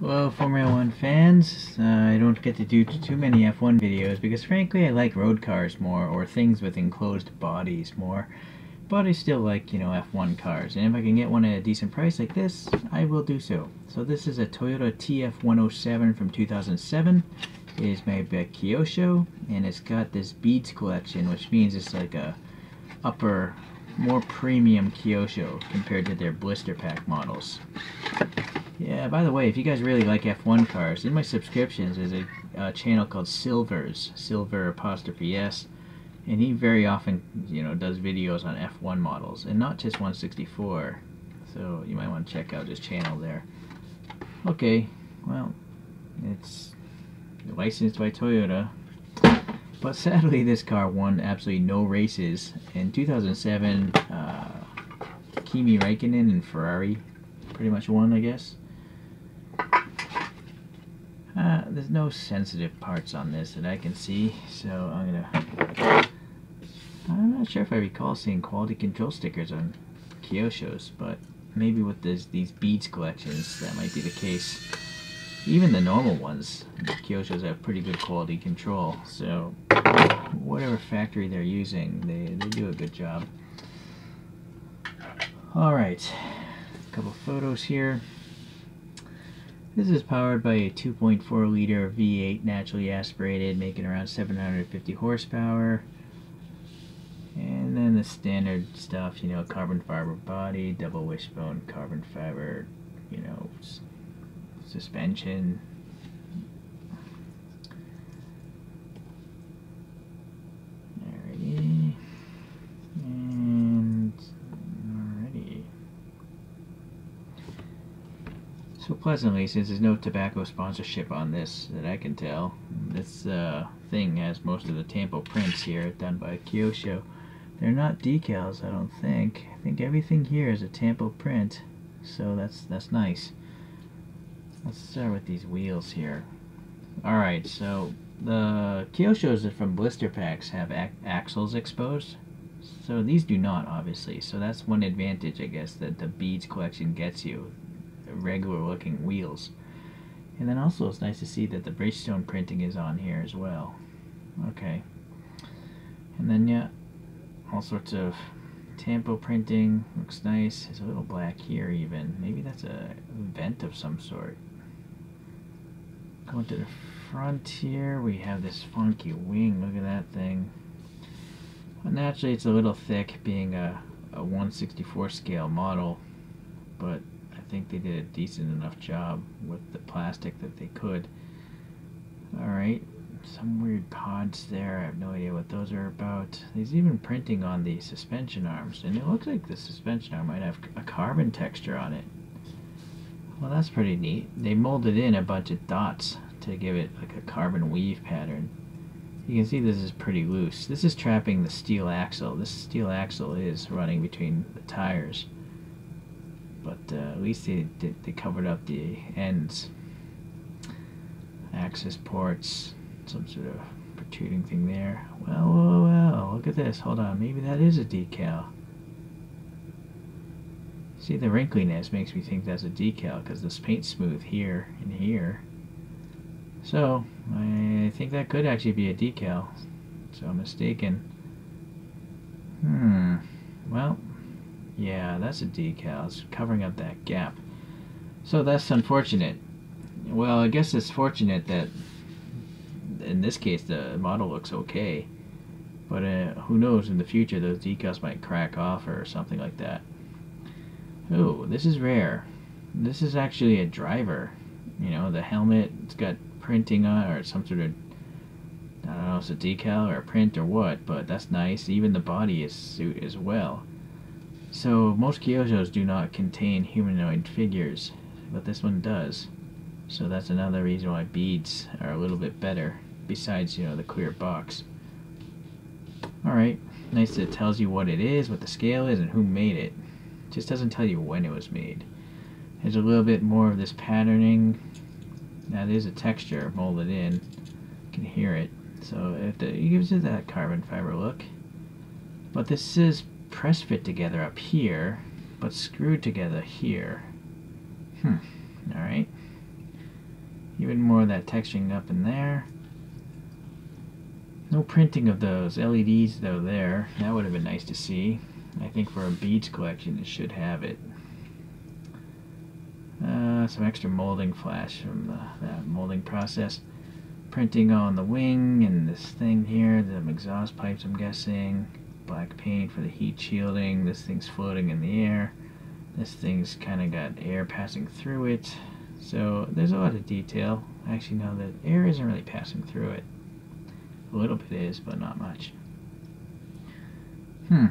Hello Formula One fans. Uh, I don't get to do too many F1 videos because frankly I like road cars more or things with enclosed bodies more. But I still like, you know, F1 cars. And if I can get one at a decent price like this, I will do so. So this is a Toyota TF107 from 2007. It is made by Kyosho and it's got this beads collection which means it's like a upper, more premium Kyosho compared to their blister pack models. Yeah, by the way, if you guys really like F1 cars, in my subscriptions there's a, a channel called Silvers, Silver apostrophe S, and he very often, you know, does videos on F1 models, and not just 164. So you might want to check out his channel there. Okay, well, it's licensed by Toyota, but sadly this car won absolutely no races. In 2007, uh, Kimi Raikkonen and Ferrari pretty much won, I guess. Uh, there's no sensitive parts on this that I can see, so I'm gonna... I'm not sure if I recall seeing quality control stickers on Kyosho's, but maybe with this, these beads collections, that might be the case. Even the normal ones, Kyosho's have pretty good quality control, so whatever factory they're using, they, they do a good job. Alright, a couple photos here. This is powered by a 2.4 liter V8 naturally aspirated, making around 750 horsepower. And then the standard stuff, you know, carbon fiber body, double wishbone carbon fiber, you know, suspension. Alrighty. So pleasantly, since there's no tobacco sponsorship on this that I can tell, this uh, thing has most of the Tampo prints here done by Kyosho. They're not decals, I don't think. I think everything here is a Tampo print, so that's that's nice. Let's start with these wheels here. Alright, so the Kyoshos from blister packs have axles exposed. So these do not, obviously. So that's one advantage, I guess, that the beads collection gets you regular looking wheels. And then also it's nice to see that the Bridgestone printing is on here as well. Okay. And then yeah, all sorts of Tampo printing. Looks nice. There's a little black here even. Maybe that's a vent of some sort. Going to the front here, we have this funky wing. Look at that thing. Well, naturally, it's a little thick, being a, a 164 scale model, but think they did a decent enough job with the plastic that they could. Alright, some weird pods there. I have no idea what those are about. There's even printing on the suspension arms, and it looks like the suspension arm might have a carbon texture on it. Well, that's pretty neat. They molded in a bunch of dots to give it like a carbon weave pattern. You can see this is pretty loose. This is trapping the steel axle. This steel axle is running between the tires but uh, at least they, they, they covered up the ends. Access ports some sort of protruding thing there. Well well well look at this. Hold on. Maybe that is a decal. See the wrinkliness makes me think that's a decal because this paint's smooth here and here. So I think that could actually be a decal. So I'm mistaken. Hmm. Well yeah, that's a decal. It's covering up that gap. So that's unfortunate. Well, I guess it's fortunate that in this case the model looks okay. But uh, who knows, in the future those decals might crack off or something like that. Oh, this is rare. This is actually a driver. You know, the helmet, it's got printing on or some sort of, I don't know it's a decal or a print or what, but that's nice. Even the body is suit as well. So most Kyoshos do not contain humanoid figures, but this one does. So that's another reason why beads are a little bit better, besides, you know, the clear box. Alright, nice that it tells you what it is, what the scale is, and who made it. it. Just doesn't tell you when it was made. There's a little bit more of this patterning. That is a texture molded in. You can hear it. So it, it gives it that carbon fiber look. But this is press fit together up here, but screwed together here. Hmm, alright. Even more of that texturing up in there. No printing of those LEDs though there. That would have been nice to see. I think for a beads collection it should have it. Uh, some extra molding flash from the, that molding process. Printing on the wing and this thing here, the exhaust pipes I'm guessing. Black paint for the heat shielding. This thing's floating in the air. This thing's kind of got air passing through it. So there's a lot of detail. Actually, no, the air isn't really passing through it. A little bit is, but not much. Hmm.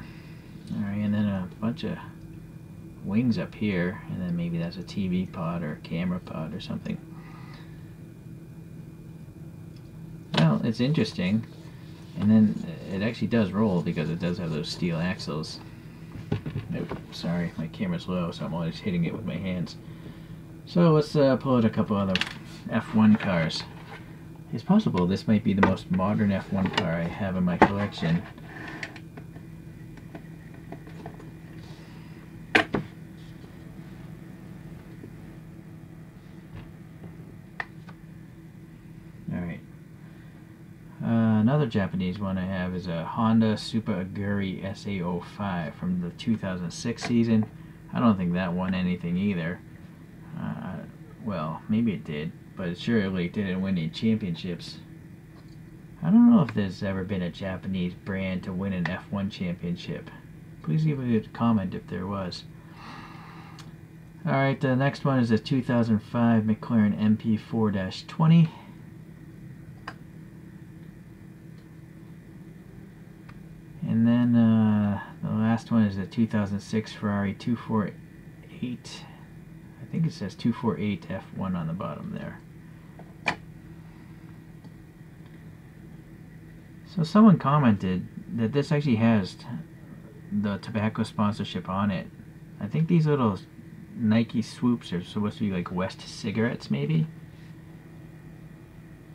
Alright, and then a bunch of wings up here, and then maybe that's a TV pod or a camera pod or something. Well, it's interesting. And then actually does roll because it does have those steel axles. Nope, sorry, my camera's low, so I'm always hitting it with my hands. So let's uh, pull out a couple other F1 cars. It's possible this might be the most modern F1 car I have in my collection. Alright. Another Japanese one I have is a Honda Super Aguri SA05 from the 2006 season. I don't think that won anything either. Uh, well, maybe it did but it surely didn't win any championships. I don't know if there's ever been a Japanese brand to win an F1 championship. Please leave a comment if there was. Alright, the next one is a 2005 McLaren MP4-20. And then uh, the last one is a 2006 Ferrari 248. I think it says 248 F1 on the bottom there. So someone commented that this actually has the tobacco sponsorship on it. I think these little Nike swoops are supposed to be like West cigarettes maybe.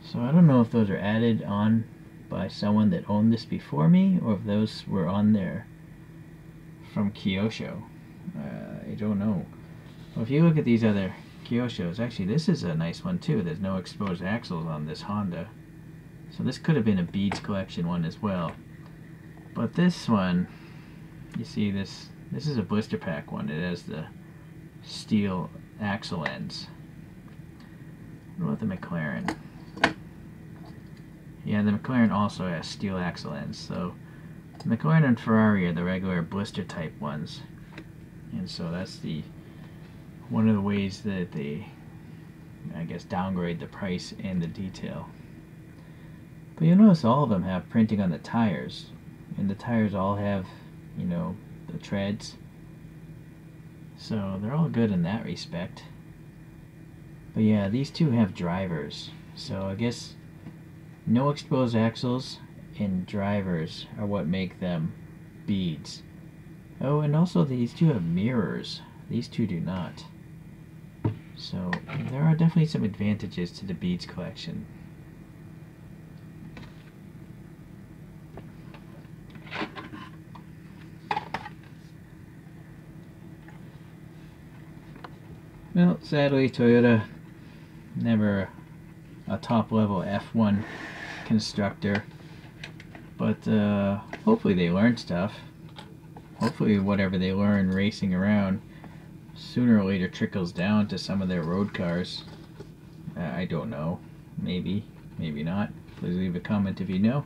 So I don't know if those are added on by someone that owned this before me or if those were on there from Kyosho. Uh, I don't know. Well, if you look at these other Kyoshos, actually this is a nice one too. There's no exposed axles on this Honda. So this could have been a beads collection one as well. But this one, you see this, this is a blister pack one. It has the steel axle ends. What about the McLaren? Yeah, the McLaren also has steel axle ends. So McLaren and Ferrari are the regular blister type ones. And so that's the one of the ways that they I guess downgrade the price and the detail. But you'll notice all of them have printing on the tires. And the tires all have, you know, the treads. So they're all good in that respect. But yeah, these two have drivers. So I guess no exposed axles and drivers are what make them beads. Oh, and also these two have mirrors. These two do not. So there are definitely some advantages to the beads collection. Well, sadly, Toyota never a top level F1 constructor, but uh, hopefully they learn stuff. Hopefully, whatever they learn racing around sooner or later trickles down to some of their road cars. Uh, I don't know. Maybe, maybe not. Please leave a comment if you know.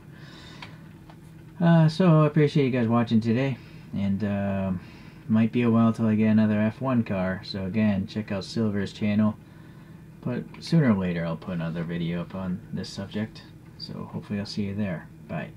Uh, so I appreciate you guys watching today, and. Uh, might be a while till I get another F1 car, so again, check out Silver's channel. But sooner or later I'll put another video up on this subject, so hopefully I'll see you there. Bye.